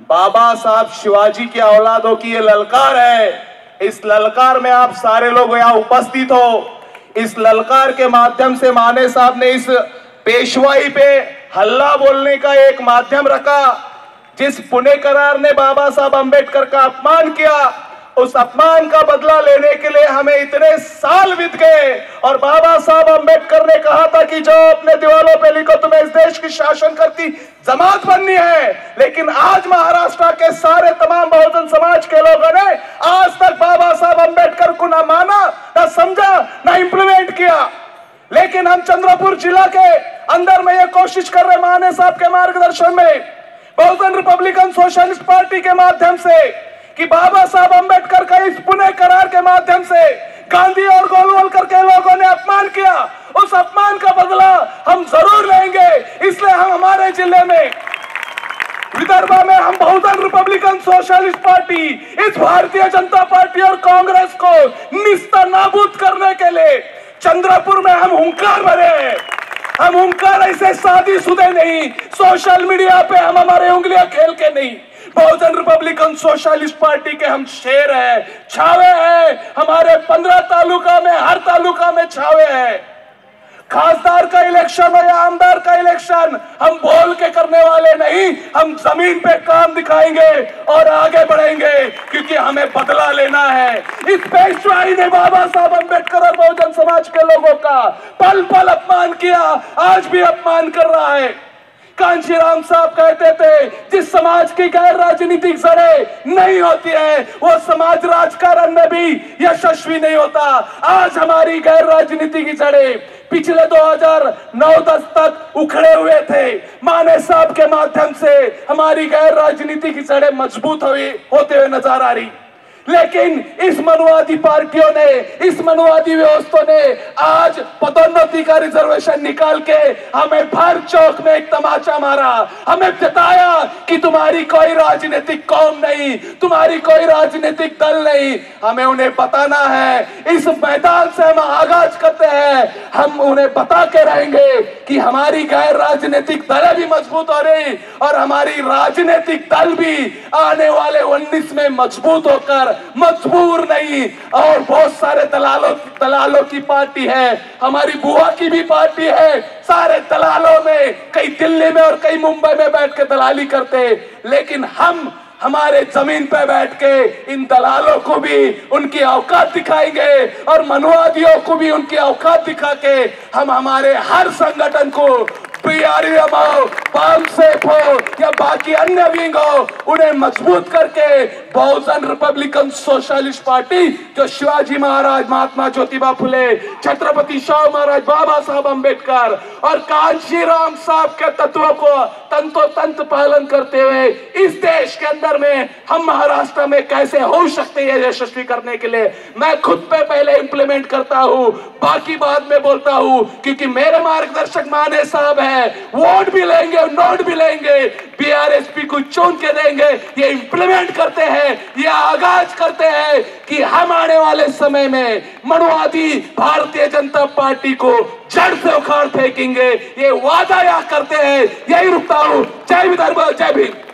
बाबा साहब शिवाजी के औलादों की ये ललकार है। इस ललकार में आप सारे लोग यहाँ उपस्थित हो। इस ललकार के माध्यम से माने साहब ने इस पेशवाई पे हल्ला बोलने का एक माध्यम रखा, जिस पुणे करार ने बाबा साहब अंबेडकर का अपमान किया। उस अपमान का बदला लेने के लिए हमें इतने साल बीत गए। और बाबा साहब अंबेडकर ने कहा था कि जो अपने दीवारों पे लिखो, तुम्हें इस देश की शासन करती जमात बननी है। लेकिन आज महाराष्ट्र के सारे तमाम बहुजन समाज के लोगों ने आज तक बाबा साहब अंबेडकर को ना माना, ना समझा, ना इंप्लीमेंट किया। लेकिन हम चंद्रपुर जिला के अंदर में ये कोशिश कर रहे माने साहब के मार्गदर्शन में, बहुजन रिपब्लिकन सोशलिस्ट पार्टी के माध्यम से। कि बाबा साहब अंबेडकर का इस पुणे करार के माध्यम से गांधी और गोलवलकर के लोगों ने अपमान किया। उस अपमान का बदला हम ज़रूर लेंगे। इसलिए हम हमारे ज़िले में, विदर्भ में हम बहुजन रिपब्लिकन सोशलिस्ट पार्टी, इस भारतीय जनता पार्टी और कांग्रेस को निस्ता नाबूद करने के लिए चंद्रपुर में हम हुंकार भरे हैं। हम हुंकार ऐसे शादी शुदे नहीं। सोशल मीडिया पे हम हमारे उंगलियाँ खेल के नहीं। बहुजन रिपब्लिकन सोशलिस्ट पार्टी के हम शेर हैं, छावे हैं। हमारे पंद्रह तालुका में, हर तालुका में छावे हैं। खासदार का इलेक्शन हो या आमदार का इलेक्शन हम बोल के करने वाले नहीं। हम ज़मीन पे काम दिखाएँगे और आगे बढ़ेंगे। हमें बदला लेना है। इस पेशवाई ने बाबा साहब अंबेडकर और बहुजन समाज के लोगों का पल पल अपमान किया, आज भी अपमान कर रहा है। कांशीराम साहब कहते थे, जिस समाज की गैर राजनीतिक जड़े नहीं होती है, वो समाज राजकारण में भी यशस्वी नहीं होता। आज हमारी गैर राजनीति की जड़े पिछले 2009-10 तक उखड़े हुए थे। माने साहब के माध्यम से हमारी गैर राजनीति की जड़ें मज़बूत हुई, होते हुए नज़र आ रही। लेकिन इस मनुवादी पार्टियों ने, इस मनुवादी व्यवस्था ने आज पदोन्नति का रिजर्वेशन निकाल के हमें भर चौक में एक तमाचा मारा। हमें बताया कि तुम्हारी कोई राजनीतिक कौम नहीं, तुम्हारी कोई राजनीतिक दल नहीं। हमें उन्हें बताना है। इस मैदान से हम आगाज़ करते हैं। हम उन्हें बता के रहेंगे कि हमारी गैर राजनीतिक दल भी मज़बूत हो रही और हमारी राजनीतिक दल भी आने वाले उन्नीस में मज़बूत होकर मजबूर नहीं। और बहुत सारे दलालों दलालों की पार्टी है, हमारी बुआ की भी पार्टी है। सारे दलालों में, कई दिल्ली में और कई मुंबई में बैठ के दलाली करते। लेकिन हम, हमारे ज़मीन पे बैठ के इन दलालों को भी उनकी औकात दिखाएँगे और मनुवादियों को भी उनकी औकात दिखा के हम हमारे हर संगठन को हो पामसेप हो या बाकी अन्य विंग हो उन्हें मज़बूत करके बहुजन रिपब्लिकन सोशलिस्ट पार्टी जो शिवाजी महाराज, महात्मा ज्योतिबा फुले, छत्रपति शाह महाराज, बाबा साहब अंबेडकर और कांशी राम साहब के तत्वों को तंतो तंत पालन करते हुए इस देश के अंदर में हम महाराष्ट्र में कैसे हो सकते हैं यशस्वी करने के लिए? मैं खुद पे पहले इंप्लीमेंट करता हूँ, बाकी बाद में बोलता हूँ, क्योंकि मेरे मार्गदर्शक माने साहब है, वोट भी लेंगे नोट भी लेंगे बीआरएसपी को चुन के देंगे, ये इंप्लीमेंट करते हैं, ये आगाज़ करते हैं कि हम आने वाले समय में मनुवादी भारतीय जनता पार्टी को जड़ से उखाड़ फेंकेंगे। ये वादा या करते हैं। यही रुकता हूँ। जय विदर्भ, जय भीम।